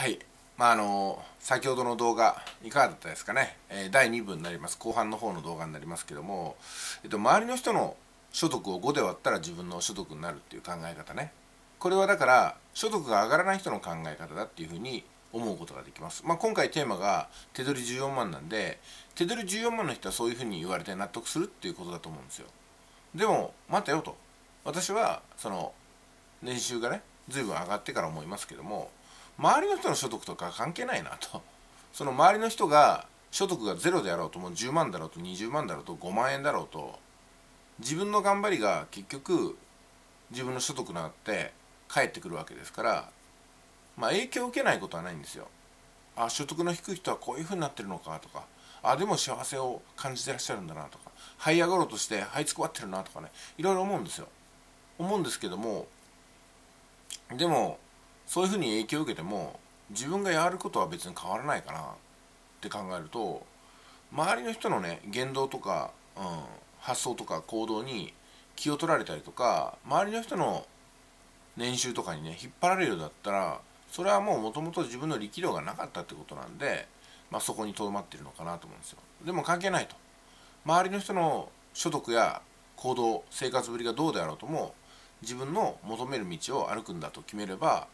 はい。まああの先ほどの動画いかがだったですかね、えー、第2部になります。後半の方の動画になりますけども、えっと、周りの人の所得を5で割ったら自分の所得になるっていう考え方ね。これはだから所得が上がらない人の考え方だっていうふうに思うことができます、まあ、今回テーマが手取り14万なんで手取り14万の人はそういうふうに言われて納得するっていうことだと思うんですよ。でも待てよと。私はその年収がね随分上がってから思いますけども周りの人の所得とか関係ないなと その周りの人が所得がゼロであろうともう10万だろうと20万だろうと5万円だろうと自分の頑張りが結局自分の所得になって返ってくるわけですからまあ影響を受けないことはないんですよ。あ所得の低い人はこういうふうになってるのかとかあでも幸せを感じてらっしゃるんだなとか這い上がろうとして這いつくばってるなとかねいろいろ思うんですよ。思うんですけどもでもそういうふうに影響を受けても自分がやることは別に変わらないかなって考えると周りの人のね言動とか、うん、発想とか行動に気を取られたりとか周りの人の年収とかにね引っ張られるようだったらそれはもうもともと自分の力量がなかったってことなんで、まあ、そこにとどまってるのかなと思うんですよ。でも関係ないと。周りの人の所得や行動生活ぶりがどうであろうとも自分の求める道を歩くんだと決めれば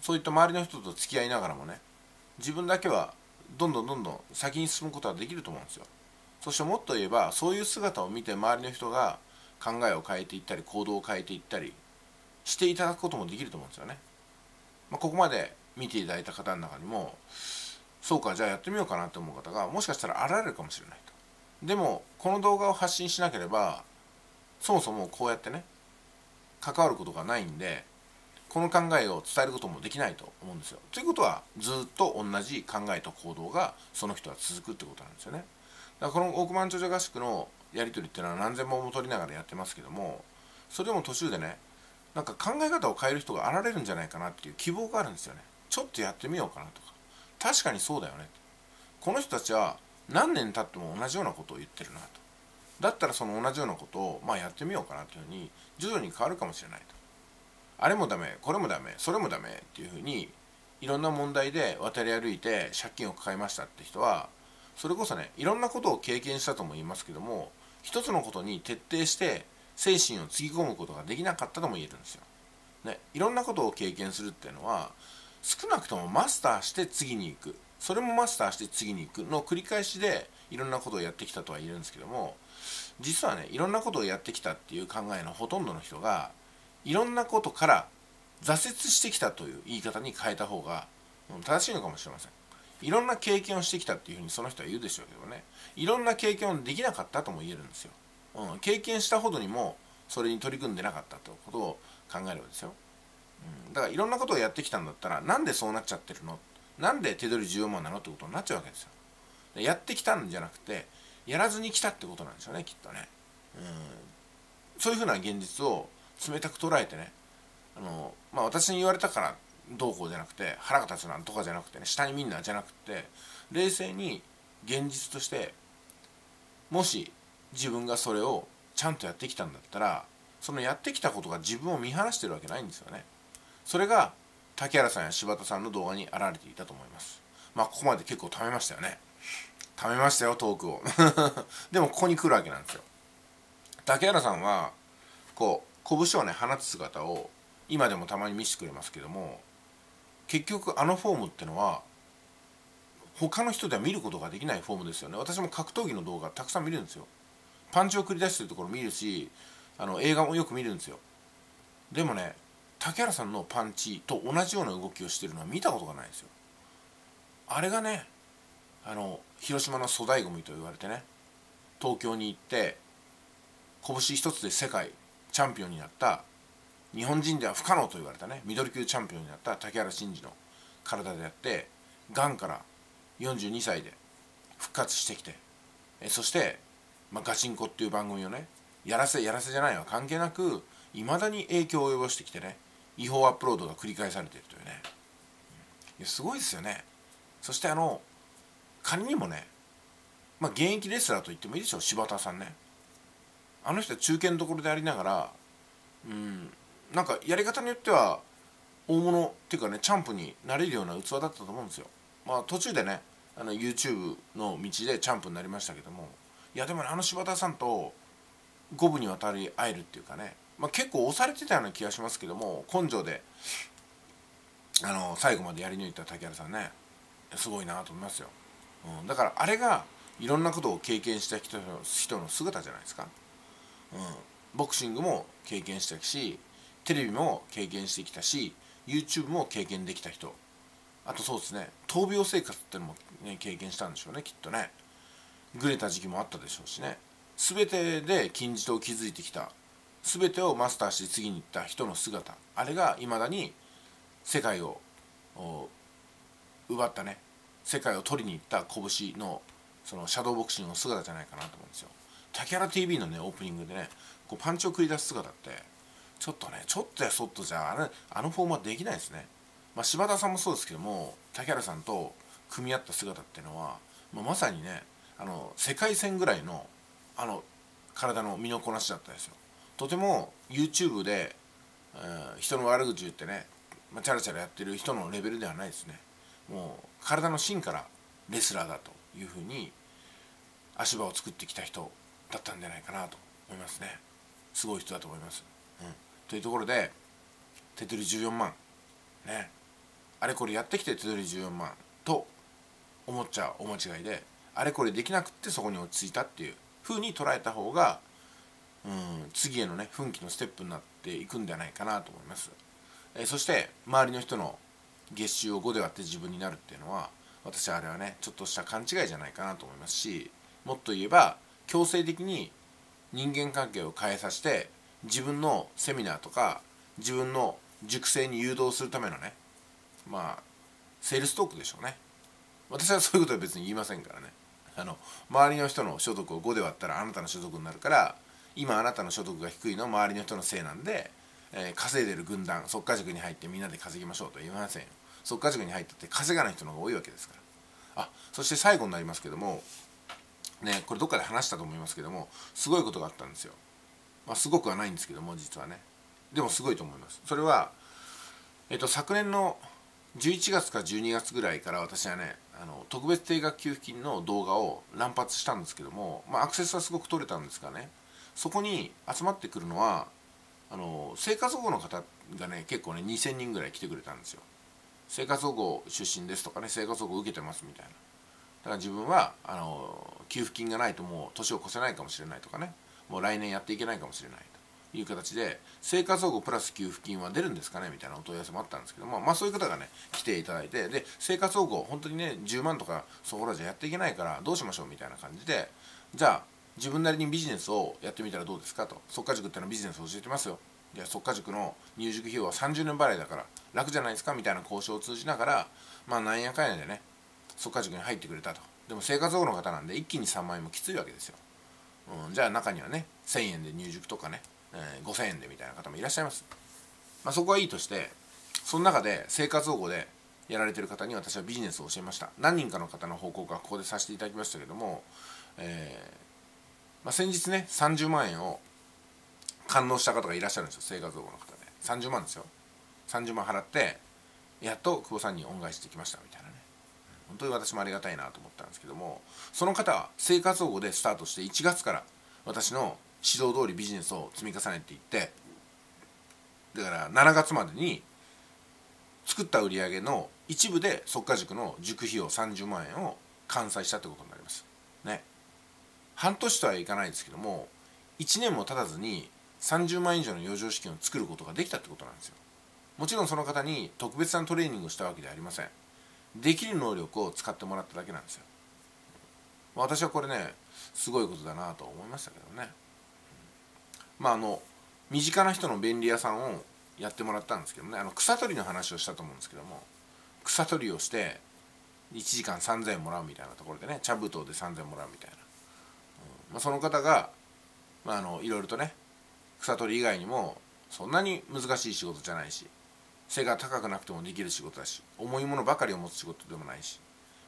そういった周りの人と付き合いながらもね自分だけはどんどんどんどん先に進むことはできると思うんですよ。そしてもっと言えばそういう姿を見て周りの人が考えを変えていったり行動を変えていったりしていただくこともできると思うんですよね、まあ、ここまで見ていただいた方の中にもそうかじゃあやってみようかなと思う方がもしかしたら現れるかもしれないと。でもこの動画を発信しなければそもそもこうやってね関わることがないんでこの考えを伝えることもできないと思うんですよ。ということはずっと同じ考えと行動がその人は続くってことなんですよね。だからこの億万長者合宿のやり取りっていうのは何千本も取りながらやってますけどもそれでも途中でねなんか考え方を変える人が現れるんじゃないかなっていう希望があるんですよね。ちょっとやってみようかなとか確かにそうだよねこの人たちは何年経っても同じようなことを言ってるなとだったらその同じようなことをまあやってみようかなというふうに徐々に変わるかもしれないとあれもダメこれもダメそれもダメっていうふうにいろんな問題で渡り歩いて借金を抱えましたって人はそれこそねいろんなことを経験したとも言いますけども一つのことに徹底して精神をつぎ込むことができなかったとも言えるんですよ。ね、いろんなことを経験するっていうのは少なくともマスターして次に行くそれもマスターして次に行くの繰り返しでいろんなことをやってきたとは言えるんですけども実はねいろんなことをやってきたっていう考えのほとんどの人がいろんなことから挫折してきたという言い方に変えた方が正しいのかもしれません。いろんな経験をしてきたっていうふうにその人は言うでしょうけどね。いろんな経験をできなかったとも言えるんですよ、うん、経験したほどにもそれに取り組んでなかったということを考えるわけですよ、うん、だからいろんなことをやってきたんだったらなんでそうなっちゃってるの？なんで手取り14万なのってことになっちゃうわけですよ。やってきたんじゃなくてやらずに来たってことなんですよねきっとね、うん、そういうふうな現実を冷たく捉えてね。あの、まあ、私に言われたからどうこうじゃなくて腹が立つなんとかじゃなくてね下にみんなじゃなくて冷静に現実としてもし自分がそれをちゃんとやってきたんだったらそのやってきたことが自分を見放してるわけないんですよね。それが竹原さんや柴田さんの動画に現れていたと思います。まあここまで結構貯めましたよね。貯めましたよトークを。でもここに来るわけなんですよ。竹原さんはこう拳をね放つ姿を今でもたまに見せてくれますけども結局あのフォームってのは他の人では見ることができないフォームですよね。私も格闘技の動画たくさん見るんですよ。パンチを繰り出してるところ見るしあの映画もよく見るんですよ。でもね竹原さんのパンチと同じような動きをしてるのは見たことがないんですよ。あれがねあの広島の粗大ごみと言われてね東京に行って拳一つで世界チャンピオンになった日本人では不可能と言われたねミドル級チャンピオンになった竹原慎二の体でやってがんから42歳で復活してきてえそして「まあ、ガチンコ」っていう番組をねやらせやらせじゃないわ関係なくいまだに影響を及ぼしてきてね違法アップロードが繰り返されているというね。いやすごいですよね。そしてあの仮にもねまあ現役レスラーと言ってもいいでしょう柴田さんね。あの人は中堅どころでありながらうんなんかやり方によっては大物っていうかねチャンプになれるような器だったと思うんですよ。まあ途中でねあの YouTube の道でチャンプになりましたけどもいやでもねあの柴田さんと五分にわたり会えるっていうかね、まあ、結構押されてたような気がしますけども根性であの最後までやり抜いた竹原さんねすごいなと思いますよ、うん、だからあれがいろんなことを経験した人の人の姿じゃないですか、うん、ボクシングも経験したしテレビも経験してきたし YouTube も経験できた人。あとそうですね闘病生活ってのも、ね、経験したんでしょうねきっとね。グレた時期もあったでしょうしね。全てで金字塔を築いてきた。全てをマスターして次に行った人の姿。あれがいまだに世界を奪ったね。世界を取りに行った拳のそのシャドーボクシングの姿じゃないかなと思うんですよ。竹原 TV のねオープニングでねこうパンチを繰り出す姿ってちょっとねちょっとやそっとじゃあれあのフォーマットできないですね、まあ、柴田さんもそうですけども竹原さんと組み合った姿っていうのは、まあ、まさにねあの世界戦ぐらいのあの体の身のこなしだったですよ。とても YouTube で、えー、人の悪口言ってね、まあ、チャラチャラやってる人のレベルではないですね。もう体の芯からレスラーだというふうに足場を作ってきた人だったんじゃないかなと思いますね。すごい人だと思います、うん、というところで手取り14万。ね。あれこれやってきて手取り14万と思っちゃうお間違いであれこれできなくってそこに落ち着いたっていうふうに捉えた方が、うん、次へのね奮起のステップになっていくんじゃないかなと思います、えー、そして周りの人の月収を5で割って自分になるっていうのは私はあれはねちょっとした勘違いじゃないかなと思いますしもっと言えば強制的に人間関係を変えさせて自分のセミナーとか自分の熟成に誘導するためのねまあセールストークでしょうね。私はそういうことは別に言いませんからね。あの周りの人の所得を5で割ったらあなたの所得になるから今あなたの所得が低いの周りの人のせいなんで、えー、稼いでる軍団速稼塾に入ってみんなで稼ぎましょうとは言いませんよ。速稼塾に入ったって稼がない人の方が多いわけですから。あそして最後になりますけどもねこれどっかで話したと思いますけどもすごいことがあったんですよ。まあすごくはないんですけども実はね。でもすごいと思います。それはえっと昨年の11月か12月ぐらいから私はねあの特別定額給付金の動画を乱発したんですけども、まあ、アクセスはすごく取れたんですがね。そこに集まってくるのはあの生活保護の方がね結構ね2000人ぐらい来てくれたんですよ。生活保護出身ですとかね生活保護受けてますみたいな。だから自分はあの給付金がないともう年を越せないかもしれないとかね。もう来年やっていけないかもしれないと。いう形で生活保護プラス給付金は出るんですかね？みたいなお問い合わせもあったんですけどもまあそういう方がね来ていただいてで生活保護本当にね10万とかそこらじゃやっていけないからどうしましょう？みたいな感じでじゃあ自分なりにビジネスをやってみたらどうですか？と。速稼塾ってのはビジネスを教えてますよ。いや速稼塾の入塾費用は30年払いだから楽じゃないですか？みたいな交渉を通じながらまあなんやかんやでね速稼塾に入ってくれたと。でも生活保護の方なんで一気に3万円もきついわけですよ、うん、じゃあ中にはね1000円で入塾とかね、えー、5000円でみたいな方もいらっしゃいます、まあ、そこはいいとしてその中で生活保護でやられてる方に私はビジネスを教えました。何人かの方の報告はここでさせていただきましたけども、えーまあ、先日ね30万円を堪能した方がいらっしゃるんですよ生活保護の方で。30万ですよ。30万払ってやっと久保さんに恩返しできましたみたいなね。本当に私もありがたいなと思ったんですけどもその方は生活保護でスタートして1月から私の指導通りビジネスを積み重ねていってだから7月までに作った売り上げの一部で速稼塾の塾費用30万円を完済したってことになります。ね。半年とはいかないですけども1年も経たずに30万円以上の余剰資金を作ることができたってことなんですよ。もちろんその方に特別なトレーニングをしたわけではありません。できる能力を使ってもらっただけなんですよ。私はこれねすごいことだなと思いましたけどね。まああの身近な人の便利屋さんをやってもらったんですけどね。あの草取りの話をしたと思うんですけども草取りをして1時間3000円もらうみたいなところでね茶封筒で3000円もらうみたいな、うんまあ、その方が、まあ、あのいろいろとね草取り以外にもそんなに難しい仕事じゃないし背が高くなくてもできる仕事だし重いものばかりを持つ仕事でもないし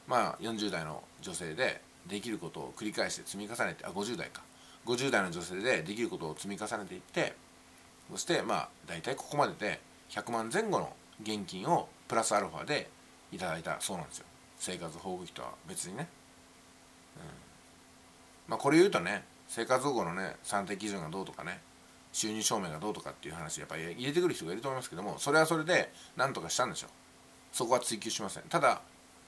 まあ40代の女性でできることを繰り返して積み重ねてあ50代か。50代の女性でできることを積み重ねていってそしてまあ大体ここまでで100万前後の現金をプラスアルファでいただいたそうなんですよ。生活保護費とは別にね、うん、まあこれ言うとね生活保護のね算定基準がどうとかね収入証明がどうとかっていう話やっぱり入れてくる人がいると思いますけどもそれはそれで何とかしたんでしょう。そこは追求しません。ただ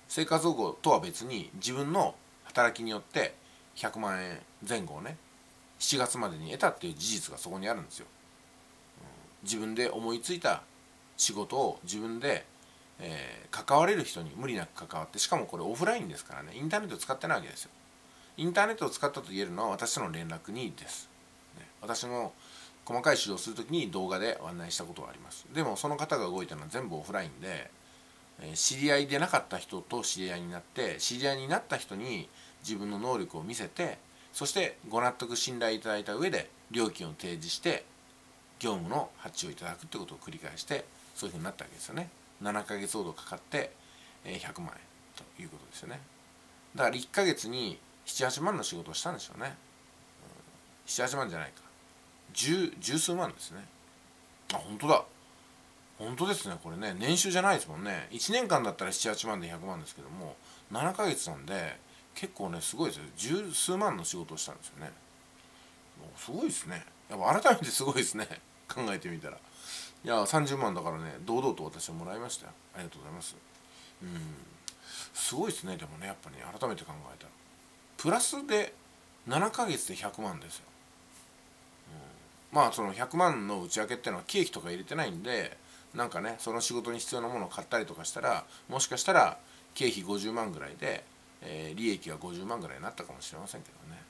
生活保護とは別に自分の働きによって100万円前後をね7月までに得たっていう事実がそこにあるんですよ、自分で思いついた仕事を自分で、えー、関われる人に無理なく関わってしかもこれオフラインですからねインターネット使ってないわけですよ。インターネットを使ったと言えるのは私との連絡にです、ね、私の細かい指導するときに動画で案内したことはあります。でもその方が動いたのは全部オフラインで知り合いでなかった人と知り合いになって知り合いになった人に自分の能力を見せてそしてご納得信頼いただいた上で料金を提示して業務の発注をいただくってことを繰り返してそういうふうになったわけですよね。7ヶ月ほどかかって100万円ということですよね。だから1ヶ月に78万の仕事をしたんでしょうね、78万じゃないか。十数万ですね。あ本当だ。本当ですねこれね。年収じゃないですもんね。1年間だったら78万で100万ですけども7ヶ月なんで結構ねすごいですよ。十数万の仕事をしたんですよね。すごいですね。やっぱ改めてすごいですね。考えてみたら。いや30万だからね堂々と私はもらいましたよ。ありがとうございます。うん。すごいですねでもねやっぱり、ね、改めて考えたら。プラスで7ヶ月で100万ですよ、まあその100万の内訳っていうのは経費とか入れてないんでなんかねその仕事に必要なものを買ったりとかしたらもしかしたら経費50万ぐらいで、えー、利益が50万ぐらいになったかもしれませんけどね、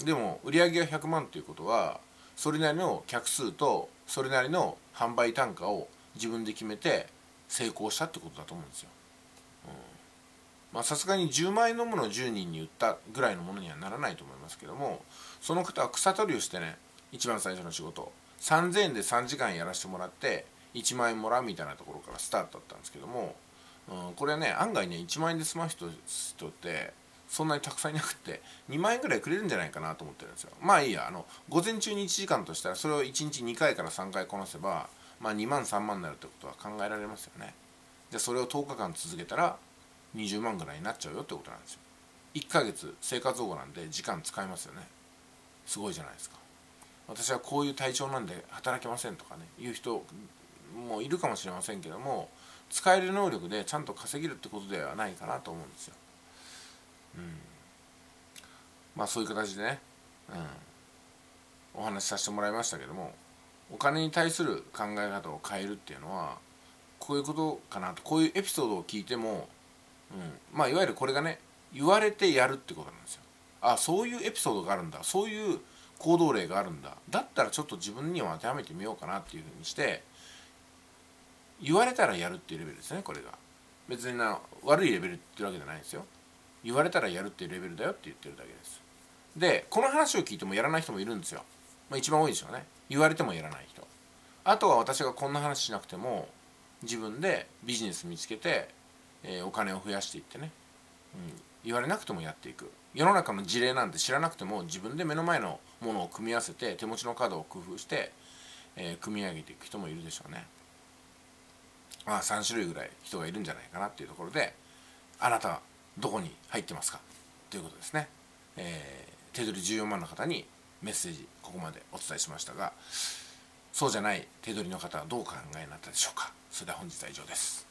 うん、でも売り上げが100万っていうことはそれなりの客数とそれなりの販売単価を自分で決めて成功したってことだと思うんですよ、うん、まあさすがに10万円のものを10人に売ったぐらいのものにはならないと思いますけどもその方は草取りをしてね一番最初の仕事。3000円で3時間やらせてもらって1万円もらうみたいなところからスタートだったんですけども、うん、これね案外ね1万円で済ま人人ってそんなにたくさんいなくて2万円ぐらいくれるんじゃないかなと思ってるんですよ。まあいいやあの午前中に1時間としたらそれを1日2回から3回こなせばまあ2万3万になるってことは考えられますよね。じゃあそれを10日間続けたら20万ぐらいになっちゃうよってことなんですよ。1ヶ月生活保護なんで時間使いますよね。すごいじゃないですか。私はこういう体調なんで働けませんとかねいう人もいるかもしれませんけども使える能力でちゃんと稼げるってことではないかなと思うんですよ。うん、まあそういう形でね、うん、お話しさせてもらいましたけどもお金に対する考え方を変えるっていうのはこういうことかなと。こういうエピソードを聞いても、うん、まあいわゆるこれがね言われてやるってことなんですよ。あそういうエピソードがあるんだ。そういう行動例があるんだ。だったらちょっと自分にも当てはめてみようかなっていうふうにして言われたらやるっていうレベルですねこれが。別にな悪いレベルって言ってるわけじゃないですよ。言われたらやるっていうレベルだよって言ってるだけです。でこの話を聞いてもやらない人もいるんですよ、まあ、一番多いでしょうね。言われてもやらない人。あとは私がこんな話しなくても自分でビジネス見つけて、えー、お金を増やしていってね、うん、言われなくてもやっていく。世の中の事例なんて知らなくても自分で目の前のものを組み合わせて手持ちのカードを工夫して、えー、組み上げていく人もいるでしょうね。まあ3種類ぐらい人がいるんじゃないかなっていうところであなたはどこに入ってますか？ということですね、えー、手取り14万の方にメッセージここまでお伝えしましたがそうじゃない手取りの方はどうお考えになったでしょうか？それでは本日は以上です。